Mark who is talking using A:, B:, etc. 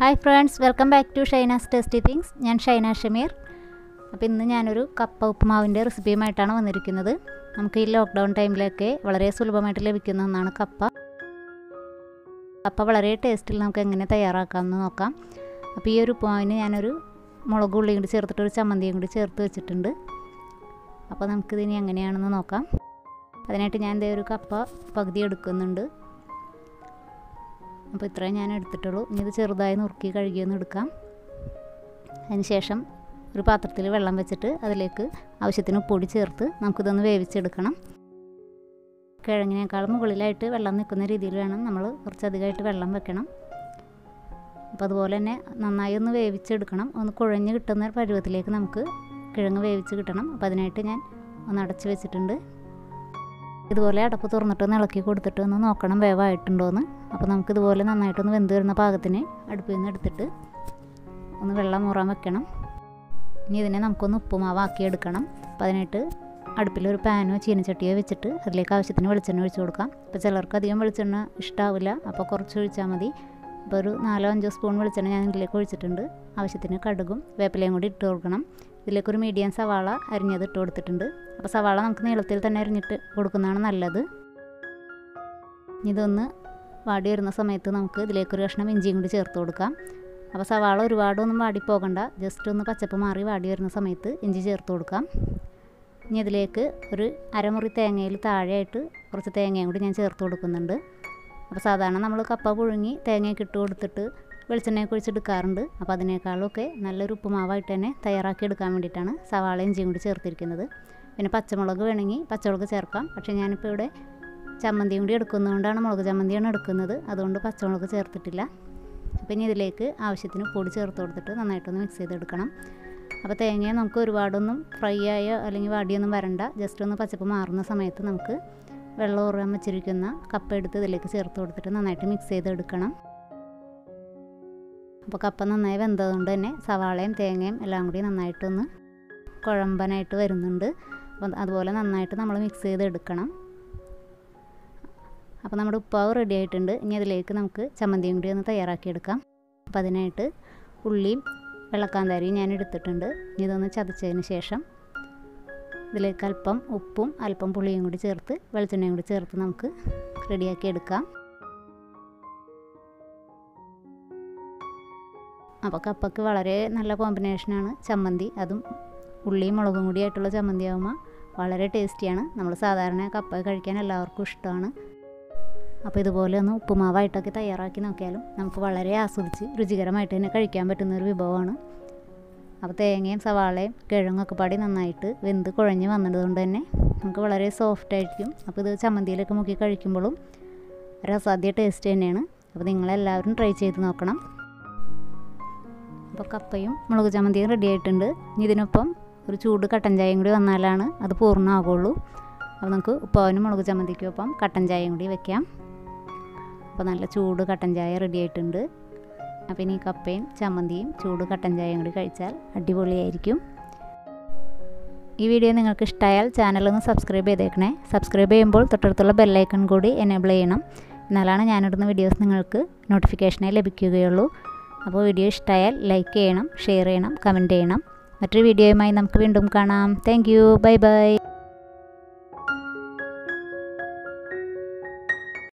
A: Hi friends welcome back to Shaina's tasty things ഞാൻ ഷൈന ഷമീർ. അപ്പോൾ ഇന്ന് ഞാനൊരു കപ്പ ഉപ്പുമാവിന്റെ റെസിപ്പിയുമായിട്ടാണ് വന്നിരിക്കുന്നത്. നമുക്ക് ഈ ലോക്ക്ഡൗൺ ടൈമിലൊക്കെ വളരെ സുലഭമായിട്ട് ലഭിക്കുന്ന ഒന്നാണ് കപ്പ. കപ്പ വളരെ ടേസ്റ്റിൽ നമുക്ക് എങ്ങനെ തയ്യാറാക്കാമെന്ന് നോക്കാം. അപ്പോൾ ഈ ഒരു ഉപ്പുമാവിന് ഞാനൊരു മുളക് ഉള്ളിയും കൂടി ചേർത്തിട്ട് ഒരു ചമ്മന്തിയും കൂടി ചേർത്ത് വെച്ചിട്ടുണ്ട്. അപ്പോൾ നമുക്കിതിനി എങ്ങനെയാണെന്ന് നോക്കാം. അതിനായിട്ട് ഞാൻ ഇതേ ഒരു കപ്പ പകുതി എടുക്കുന്നുണ്ട്. അപ്പോൾ ഇത്രയും ഞാൻ എടുത്തിട്ടുള്ളൂ. ഇനി ഇത് ചെറുതായി നുറുക്കി കഴുകിയൊന്ന് എടുക്കാം. അതിനുശേഷം ഒരു പാത്രത്തിൽ വെള്ളം വെച്ചിട്ട് അതിലേക്ക് ആവശ്യത്തിന് പൊടി ചേർത്ത് നമുക്കിതൊന്ന് വേവിച്ചെടുക്കണം. കിഴങ്ങിനേക്കാൾ മുകളിലായിട്ട് വെള്ളം നിൽക്കുന്ന രീതിയിൽ വേണം നമ്മൾ കുറച്ചധികമായിട്ട് വെള്ളം വെക്കണം. അപ്പോൾ അതുപോലെ തന്നെ നന്നായി ഒന്ന് വേവിച്ചെടുക്കണം. ഒന്ന് കുഴഞ്ഞ് കിട്ടുന്ന പരുവത്തിലേക്ക് നമുക്ക് കിഴങ്ങ് വേവിച്ച് കിട്ടണം. അപ്പോൾ അതിനായിട്ട് ഞാൻ ഒന്ന് അടച്ച് വെച്ചിട്ടുണ്ട്. ഇതുപോലെ അടപ്പ് തുറന്നിട്ടൊന്ന് ഇളക്കി കൊടുത്തിട്ട് ഒന്ന് നോക്കണം വേവായിട്ടുണ്ടോയെന്ന് അപ്പോൾ നമുക്ക് ഇതുപോലെ നന്നായിട്ടൊന്ന് വെന്ത് വരുന്ന പാകത്തിന് അടുപ്പിൽ നിന്ന് എടുത്തിട്ട് ഒന്ന് വെള്ളം മുറാൻ വെക്കണം. ഇനി ഇതിനെ നമുക്കൊന്ന് ഉപ്പുമാവാക്കി എടുക്കണം. അപ്പോൾ അതിനായിട്ട് അടുപ്പിലൊരു പാനോ ചീനച്ചട്ടിയോ വെച്ചിട്ട് അതിലേക്ക് ആവശ്യത്തിന് വെളിച്ചെണ്ണ ഒഴിച്ചു കൊടുക്കാം. അപ്പോൾ ചിലർക്ക് അധികം വെളിച്ചെണ്ണ ഇഷ്ടാവില്ല അപ്പോൾ കുറച്ച് ഒഴിച്ചാൽ മതി. അപ്പോൾ ഒരു നാലോ അഞ്ചോ സ്പൂൺ വെളിച്ചെണ്ണ ഞാൻ ഇതിലേക്ക് ഒഴിച്ചിട്ടുണ്ട്. ആവശ്യത്തിന് കടുകും വേപ്പിലയും കൂടി ഇട്ട് കൊടുക്കണം. ഇതിലേക്ക് ഒരു മീഡിയം സവാള അരിഞ്ഞത് ഇട്ട് കൊടുത്തിട്ടുണ്ട്. അപ്പോൾ സവാള നമുക്ക് നീളത്തിൽ തന്നെ അരിഞ്ഞിട്ട് കൊടുക്കുന്നതാണ് നല്ലത്. ഇതൊന്ന് വാടി വരുന്ന സമയത്ത് നമുക്ക് ഇതിലേക്കൊരു കഷ്ണം ഇഞ്ചിയും കൂടി ചേർത്ത് കൊടുക്കാം. അപ്പോൾ സവാള ഒരുപാടൊന്നും വാടിപ്പോകണ്ട. ജസ്റ്റ് ഒന്ന് പച്ചപ്പ് മാറി വാടി വരുന്ന സമയത്ത് ഇഞ്ചി ചേർത്ത് കൊടുക്കാം. ഇനി ഇതിലേക്ക് ഒരു അരമുറി തേങ്ങയിൽ താഴെയായിട്ട് കുറച്ച് തേങ്ങയും കൂടി ഞാൻ ചേർത്ത് കൊടുക്കുന്നുണ്ട്. അപ്പോൾ സാധാരണ നമ്മൾ കപ്പ പുഴുങ്ങി തേങ്ങയൊക്കെ ഇട്ട് കൊടുത്തിട്ട് വെളിച്ചെണ്ണയൊക്കെ കുഴിച്ചെടുക്കാറുണ്ട് അപ്പോൾ അതിനേക്കാളൊക്കെ നല്ലൊരു ഉപ്പുമാവായിട്ട് തന്നെ തയ്യാറാക്കി എടുക്കാൻ വേണ്ടിയിട്ടാണ് സവാളയും ഇഞ്ചിയും കൂടി ചേർത്തിരിക്കുന്നത്. പിന്നെ പച്ചമുളക് വേണമെങ്കിൽ പച്ചമുളക് ചേർക്കാം. പക്ഷേ ഞാനിപ്പോൾ ഇവിടെ ചമ്മന്തിയും കൂടി എടുക്കുന്നതുകൊണ്ടാണ് മുളക് ചമ്മന്തിയാണ് എടുക്കുന്നത്. അതുകൊണ്ട് പച്ചമുളക് ചേർത്തിട്ടില്ല. അപ്പോൾ ഇനി ഇതിലേക്ക് ആവശ്യത്തിന് പൊടി ചേർത്ത് കൊടുത്തിട്ട് നന്നായിട്ടൊന്ന് മിക്സ് ചെയ്തെടുക്കണം. അപ്പോൾ തേങ്ങയെ നമുക്ക് ഒരുപാടൊന്നും ഫ്രൈ ആയോ അല്ലെങ്കിൽ വാടിയൊന്നും വരണ്ട. ജസ്റ്റ് ഒന്ന് പച്ചപ്പ് മാറുന്ന സമയത്ത് നമുക്ക് വെള്ളം ഉറയാൻ വെച്ചിരിക്കുന്ന കപ്പ എടുത്ത് ഇതിലേക്ക് ചേർത്ത് കൊടുത്തിട്ട് നന്നായിട്ട് മിക്സ് ചെയ്തെടുക്കണം. അപ്പോൾ കപ്പ നന്നായി വെന്തതുകൊണ്ട് തന്നെ സവാളയും തേങ്ങയും എല്ലാം കൂടി നന്നായിട്ടൊന്ന് കുഴമ്പനായിട്ട് വരുന്നുണ്ട്. അപ്പം അതുപോലെ നന്നായിട്ട് നമ്മൾ മിക്സ് ചെയ്തെടുക്കണം. അപ്പോൾ നമ്മുടെ ഉപ്പാവ് റെഡി ആയിട്ടുണ്ട്. ഇനി അതിലേക്ക് നമുക്ക് ചമ്മന്തിയും കൂടി ഒന്ന് തയ്യാറാക്കിയെടുക്കാം. അപ്പോൾ അതിനായിട്ട് ഉള്ളിയും വെള്ളക്കാന്താരിയും ഞാൻ എടുത്തിട്ടുണ്ട്. ഇനി ഇതൊന്ന് ചതച്ചതിന് ശേഷം ഇതിലേക്ക് അല്പം ഉപ്പും അല്പം പുളിയും കൂടി ചേർത്ത് വെളിച്ചെണ്ണയും കൂടി ചേർത്ത് നമുക്ക് റെഡിയാക്കി എടുക്കാം. അപ്പോൾ കപ്പയ്ക്ക് വളരെ നല്ല കോമ്പിനേഷനാണ് ചമ്മന്തി അതും ഉള്ളിയും മുളകും കൂടി ആയിട്ടുള്ള ചമ്മന്തി ആകുമ്പോൾ വളരെ ടേസ്റ്റിയാണ് നമ്മൾ സാധാരണ കപ്പ കഴിക്കാൻ എല്ലാവർക്കും ഇഷ്ടമാണ്. അപ്പോൾ ഇതുപോലെ ഒന്ന് ഉപ്പുമാവായിട്ടൊക്കെ തയ്യാറാക്കി നോക്കിയാലും നമുക്ക് വളരെ ആസ്വദിച്ച് രുചികരമായിട്ട് തന്നെ കഴിക്കാൻ പറ്റുന്ന ഒരു വിഭവമാണ്. അപ്പോൾ തേങ്ങയും സവാളയും കിഴങ്ങൊക്കെ പാടി നന്നായിട്ട് വെന്ത് കുഴഞ്ഞ് വന്നതുകൊണ്ട് തന്നെ നമുക്ക് വളരെ സോഫ്റ്റ് ആയിരിക്കും. അപ്പോൾ ഇത് ചമ്മന്തിയിലൊക്കെ മുക്കി കഴിക്കുമ്പോഴും ഒരു അസാധ്യ ടേസ്റ്റ് തന്നെയാണ്. അപ്പോൾ നിങ്ങളെല്ലാവരും ട്രൈ ചെയ്ത് നോക്കണം. അപ്പോൾ കപ്പയും മുളക് ചമ്മന്തിയും റെഡി ആയിട്ടുണ്ട്. ഇനി ഇതിനൊപ്പം ഒരു ചൂട് കട്ടൻ ചായയും കൂടി വന്നാലാണ് അത് പൂർണമാകുള്ളൂ അപ്പോൾ നമുക്ക് ഉപ്പാവിനും മുളക് ചമ്മന്തിക്കൊപ്പം കട്ടൻ ചായയും കൂടി വെക്കാം. അപ്പോൾ നല്ല ചൂട് കട്ടൻ ചായ റെഡി ആയിട്ടുണ്ട്. അപ്പോൾ ഇനി കപ്പയും ചമ്മന്തിയും ചൂട് കട്ടൻ ചായയും കൂടി കഴിച്ചാൽ അടിപൊളിയായിരിക്കും. ഈ വീഡിയോ നിങ്ങൾക്ക് ഇഷ്ടമായാൽ ചാനലൊന്ന് സബ്സ്ക്രൈബ് ചെയ്തേക്കണേ. സബ്സ്ക്രൈബ് ചെയ്യുമ്പോൾ തൊട്ടടുത്തുള്ള ബെല്ലൈക്കൺ കൂടി എനേബിൾ ചെയ്യണം. എന്നാലാണ് ഞാനിടുന്ന വീഡിയോസ് നിങ്ങൾക്ക് നോട്ടിഫിക്കേഷനായി ലഭിക്കുകയുള്ളൂ. അപ്പോൾ വീഡിയോ ഇഷ്ടമായാൽ ലൈക്ക് ചെയ്യണം ഷെയർ ചെയ്യണം കമന്റ് ചെയ്യണം. മറ്റൊരു വീഡിയോയുമായി നമുക്ക് വീണ്ടും കാണാം. Thank bye bye